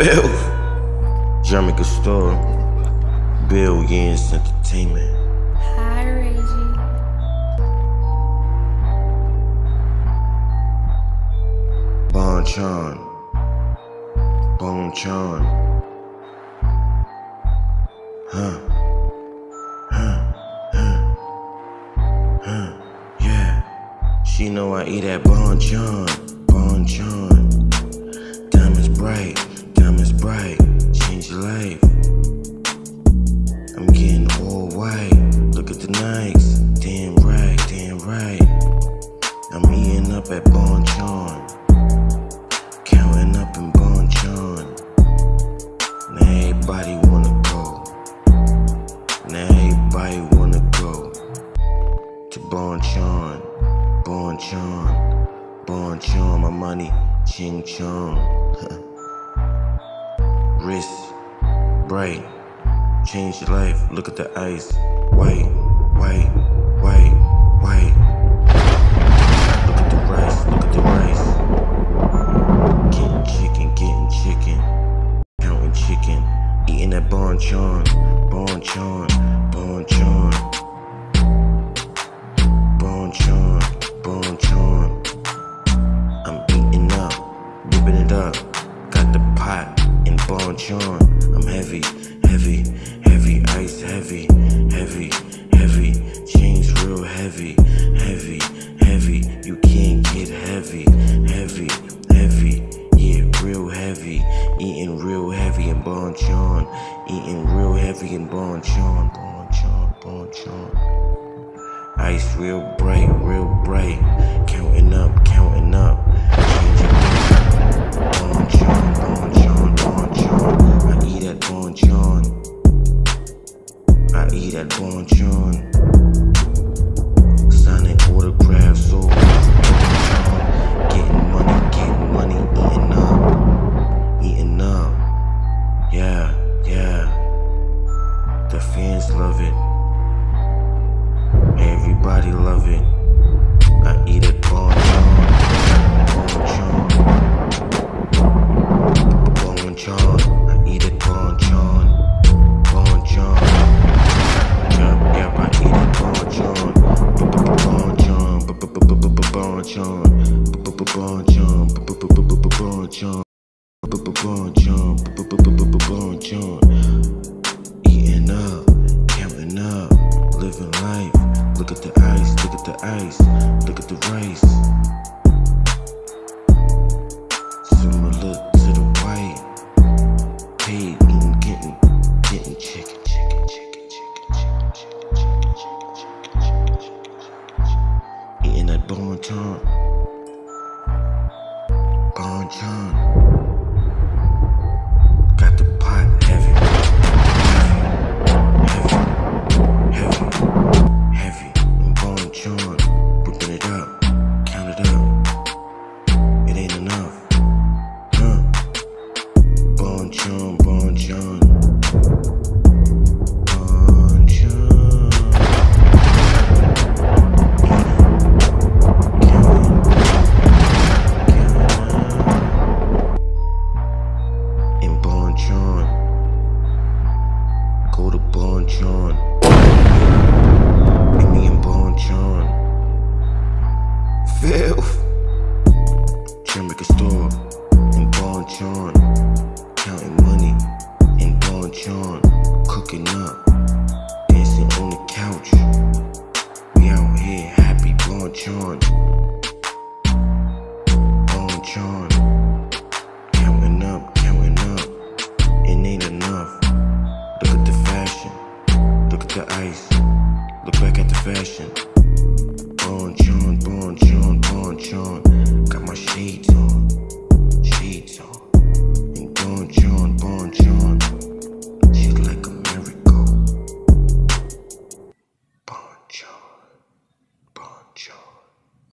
Filth. Jermin Costor. Billionz entertainment. Hi, Reggie. Bon Chon. Bon Chon. Huh. Huh. Huh. Huh. Yeah. She know I eat at Bon Chon. Bon Chon. Diamonds bright. Bright. Change your life. I'm getting all white. Look at the nights. Damn right. Damn right. I'm eating up at Bon. Counting up in Bon Chon. Now everybody wanna go. Now everybody wanna go to Bon Chon. Bon. Bon. My money. Ching Chong. Wrist. Bright. Change your life. Look at the ice. White. White. White. White. Look at the rice. Look at the rice. Getting chicken, getting chicken, counting chicken, eating that Bon Chon, Bon Chon, Bon Chon, Bon Chon. Ice real bright, real bright. Counting up, counting up. Bon Chon, Bon Chon, Bon Chon. I eat at Bon Chon. I eat at Bon Chon. Everybody love it. I eat it Bon Chon, Bon Chon. I eat it Bon Chon, Bon Chon. Yup, yup, I eat it Bon Chon, Bon Chon, Bon Chon, Bon Chon, Bon Chon, Bon Chon, Bon Chon. Eating up, counting up, living life. Look at the ice, look at the ice, look at the race. Similar to the white. Paid and getting, getting chicken. eating that Bon Ton, Bon Ton. Look back at the fashion.